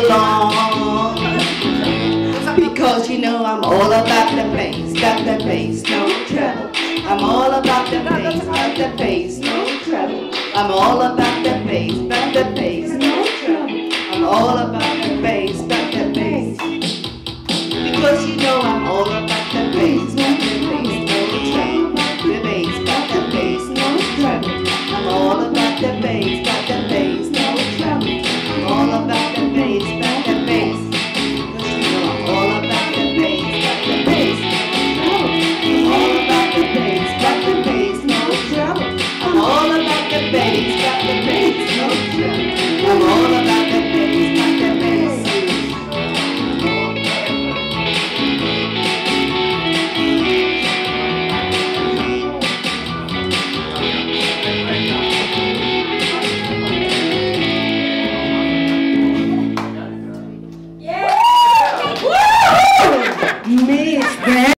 belong. Because you know I'm all about the place, got the place, no trouble. I'm all about the place, got the place, no trouble. I'm all about the place, got the place, no trouble. I'm all about the place, got the place. Because you know I'm all about the place, got the place, no trouble. The bass, got the place, no trouble. I'm all about the bass.